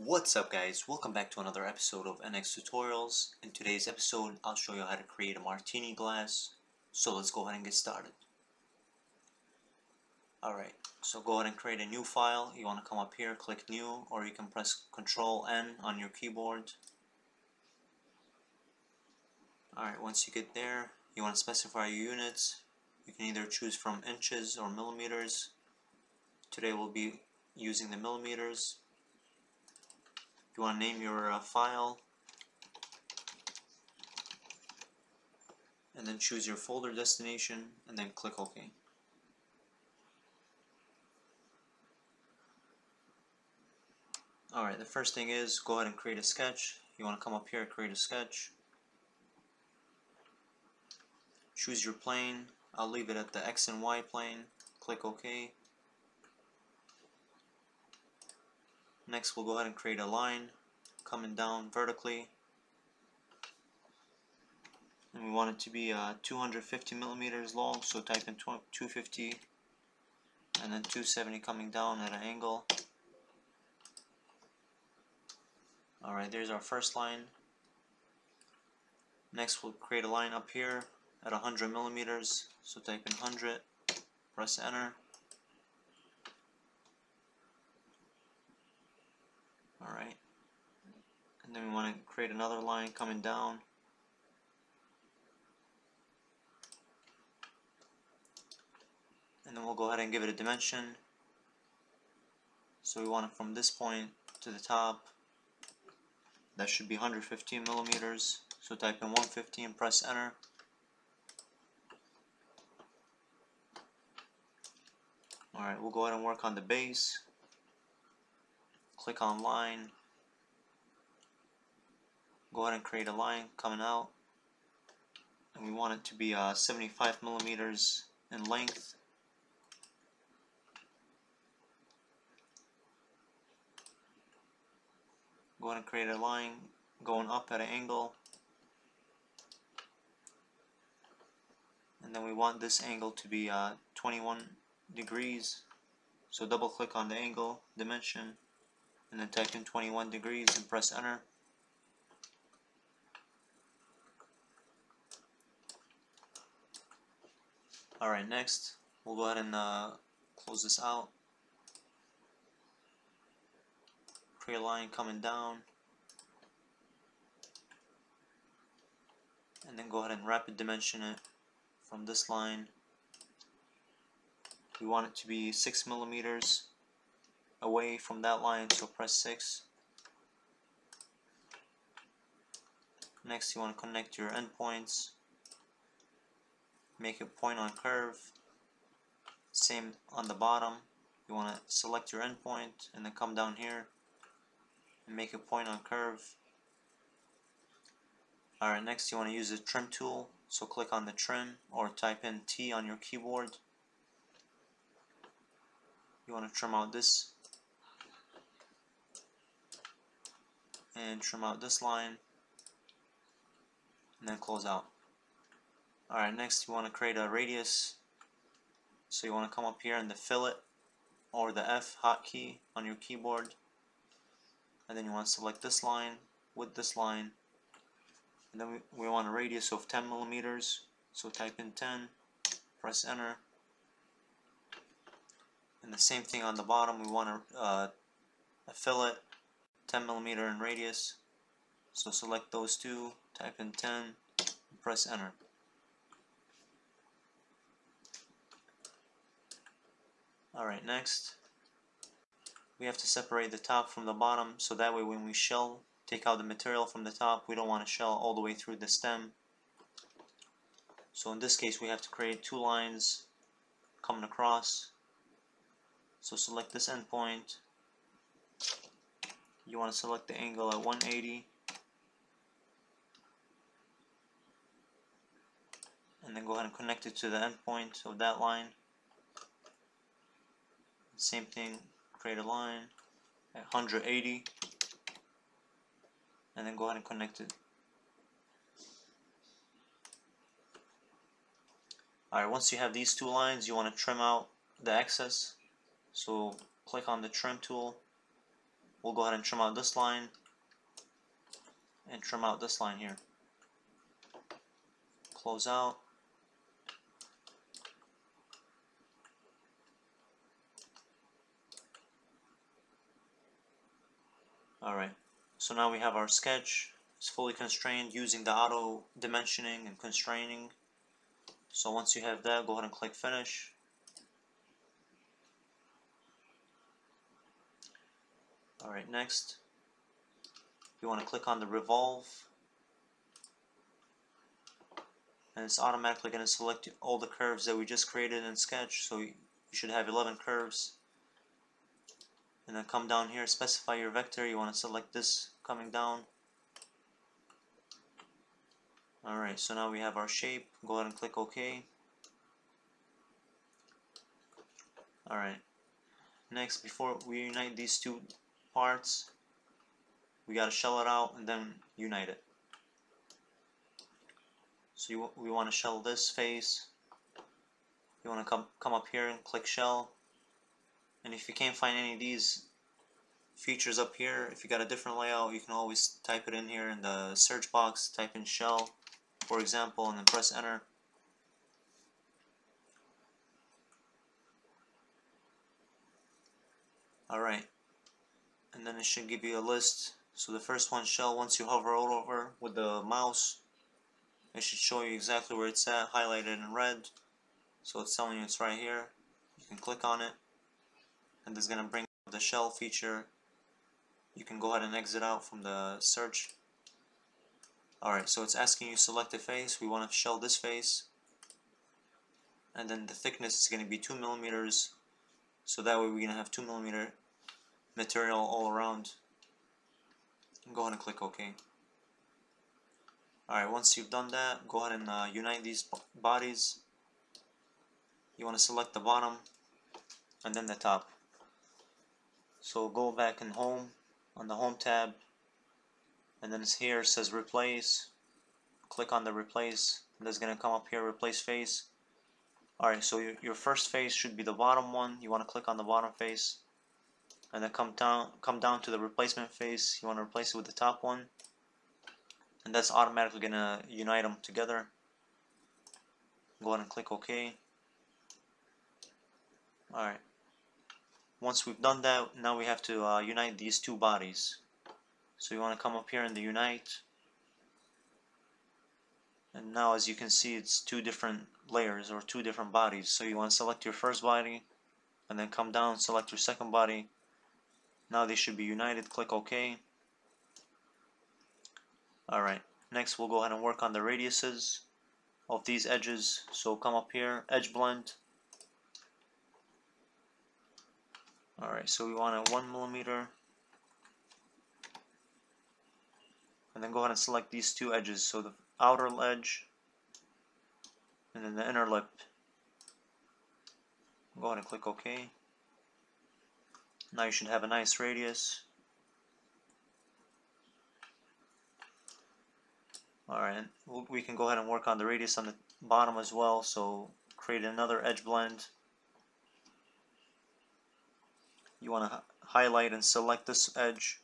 What's up guys, welcome back to another episode of NX Tutorials. In today's episode, I'll show you how to create a martini glass. So let's go ahead and get started. Alright, so go ahead and create a new file. You want to come up here, click new, or you can press Control N on your keyboard. Alright, once you get there, you want to specify your units. You can either choose from inches or millimeters. Today we'll be using the millimeters. You want to name your uh, file and then choose your folder destination and then click OK. Alright, the first thing is go ahead and create a sketch. You want to come up here create a sketch. Choose your plane. I'll leave it at the X and Y plane. Click OK. Next we'll go ahead and create a line coming down vertically. And we want it to be uh, 250 millimeters long so type in 250 and then 270 coming down at an angle. Alright there's our first line. Next we'll create a line up here at 100 millimeters so type in 100 press enter Alright. And then we want to create another line coming down. And then we'll go ahead and give it a dimension. So we want it from this point to the top. That should be 115 millimeters. So type in 150 and press enter. Alright, we'll go ahead and work on the base click on line go ahead and create a line coming out. And we want it to be uh, 75 millimeters in length. Go ahead and create a line going up at an angle. And then we want this angle to be uh, 21 degrees. So double click on the angle dimension and then type in 21 degrees and press enter. Alright, next, we'll go ahead and uh, close this out. Create a line coming down. And then go ahead and rapid dimension it from this line. We want it to be 6 millimeters away from that line so press 6 next you want to connect your endpoints. Make a point on curve. Same on the bottom. You want to select your endpoint and then come down here and make a point on curve. Alright next you want to use the trim tool. So click on the trim or type in T on your keyboard. You want to trim out this and trim out this line and then close out. Alright, next you want to create a radius. So you want to come up here in the fillet or the F hotkey on your keyboard. And then you want to select this line with this line. And then we, we want a radius of 10 millimeters. So type in 10, press enter. And the same thing on the bottom, we want a, uh, a fillet 10 millimeter in radius. So select those two, type in 10, and press enter. Alright, next we have to separate the top from the bottom so that way when we shell, take out the material from the top, we don't want to shell all the way through the stem. So in this case we have to create two lines coming across. So select this endpoint you want to select the angle at 180 and then go ahead and connect it to the endpoint of that line. Same thing create a line at 180 and then go ahead and connect it. Alright once you have these two lines you want to trim out the excess. So click on the trim tool we'll go ahead and trim out this line and trim out this line here. Close out. Alright, so now we have our sketch. It's fully constrained using the auto dimensioning and constraining. So once you have that, go ahead and click finish. Alright, next, you want to click on the revolve. And it's automatically going to select all the curves that we just created in Sketch. So you should have 11 curves. And then come down here, specify your vector. You want to select this coming down. Alright, so now we have our shape. Go ahead and click OK. Alright. Next, before we unite these two parts, we got to shell it out and then unite it. So you, we want to shell this face. You want to come, come up here and click shell. And if you can't find any of these features up here, if you got a different layout, you can always type it in here in the search box, type in shell for example, and then press enter. Alright, and then it should give you a list. So the first one, shell, once you hover over with the mouse, it should show you exactly where it's at, highlighted in red. So it's telling you it's right here. You can click on it, and it's going to bring up the shell feature. You can go ahead and exit out from the search Alright, so it's asking you select a face. We want to shell this face. And then the thickness is going to be 2 millimeters. So that way we're going to have 2 millimeter material all around. Go ahead and click OK. Alright, once you've done that, go ahead and uh, unite these bodies. You want to select the bottom and then the top. So go back in Home, on the Home tab, and then it's here it says replace click on the replace and it's gonna come up here replace face alright so your first face should be the bottom one you want to click on the bottom face and then come down come down to the replacement face you want to replace it with the top one and that's automatically gonna unite them together go ahead and click OK alright once we've done that now we have to uh, unite these two bodies so you want to come up here in the unite. And now as you can see it's two different layers or two different bodies. So you want to select your first body and then come down select your second body. Now they should be united. Click OK. Alright, next we'll go ahead and work on the radiuses of these edges. So come up here, edge blend. Alright, so we want a 1 millimeter and then go ahead and select these two edges so the outer edge and then the inner lip go ahead and click OK now you should have a nice radius. Alright we can go ahead and work on the radius on the bottom as well so create another edge blend. You want to highlight and select this edge.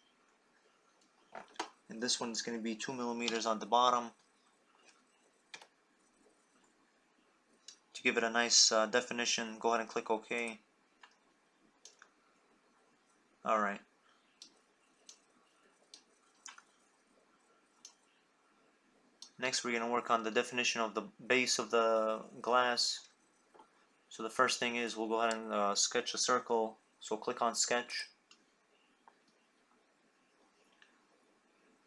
And this one is going to be 2 millimeters on the bottom. To give it a nice uh, definition go ahead and click OK alright next we're going to work on the definition of the base of the glass. So the first thing is we'll go ahead and uh, sketch a circle. So click on sketch.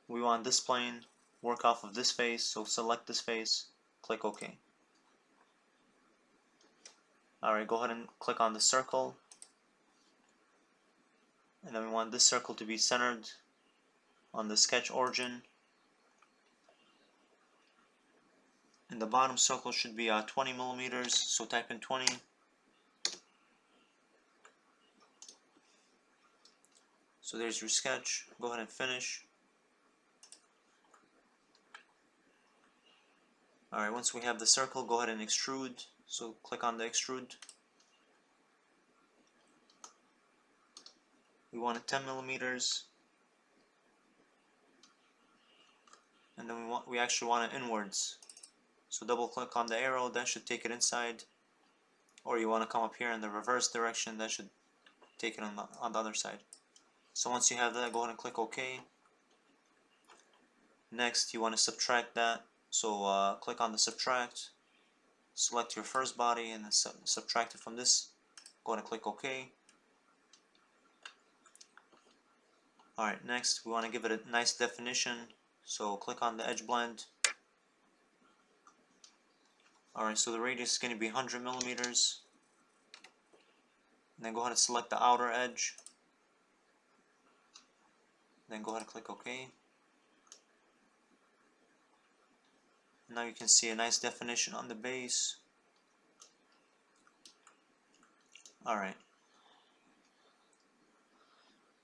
We want this plane work off of this face so select this face click OK. Alright go ahead and click on the circle and then we want this circle to be centered on the sketch origin and the bottom circle should be uh, 20 millimeters so type in 20 so there's your sketch go ahead and finish Alright, once we have the circle, go ahead and extrude. So click on the extrude. We want it 10 millimeters. And then we want we actually want it inwards. So double click on the arrow that should take it inside. Or you want to come up here in the reverse direction that should take it on the, on the other side. So once you have that go ahead and click OK next you want to subtract that. So uh, click on the subtract. Select your first body and then sub subtract it from this. Go ahead and click OK alright next we want to give it a nice definition so click on the edge blend. Alright so the radius is going to be 100 millimeters. And then go ahead and select the outer edge. Then go ahead and click OK now you can see a nice definition on the base. Alright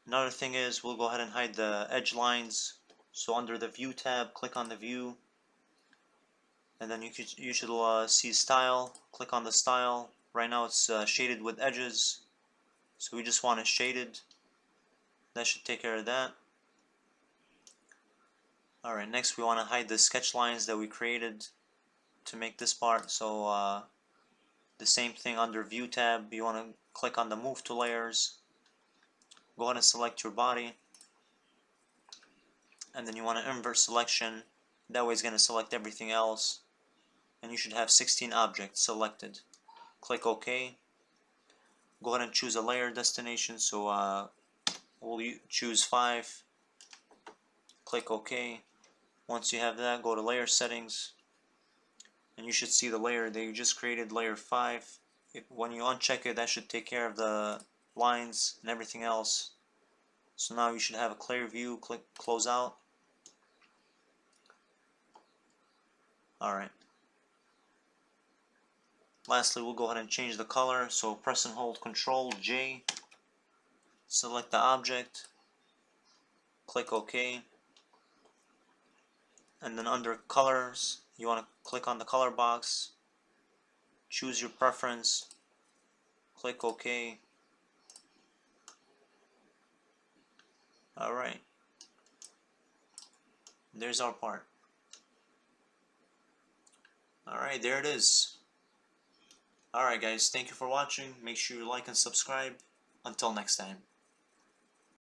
another thing is we'll go ahead and hide the edge lines. So under the view tab click on the view. And then you could you should uh, see style. Click on the style. Right now it's uh, shaded with edges. So we just want it shaded. That should take care of that. Alright, next we want to hide the sketch lines that we created to make this part. So uh, the same thing under View tab, you want to click on the Move to Layers. Go ahead and select your body. And then you want to invert selection. That way it's going to select everything else. And you should have 16 objects selected. Click OK. Go ahead and choose a layer destination. So uh, we'll choose 5. Click OK once you have that, go to layer settings and you should see the layer that you just created, layer 5. If, when you uncheck it, that should take care of the lines and everything else. So now you should have a clear view, click close out. Alright. Lastly, we'll go ahead and change the color. So press and hold Control J, select the object, click OK and then under colors you want to click on the color box choose your preference click OK alright there's our part. Alright there it is. Alright guys thank you for watching. Make sure you like and subscribe. Until next time